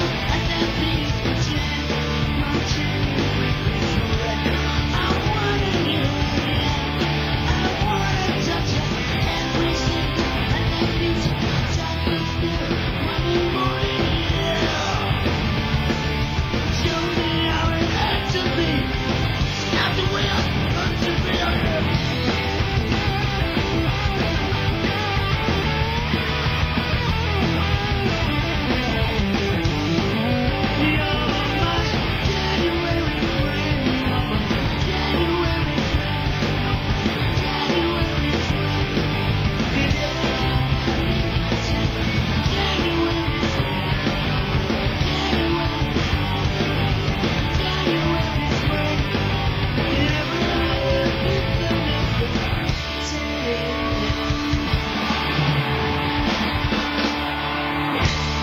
I said, please breathe, but you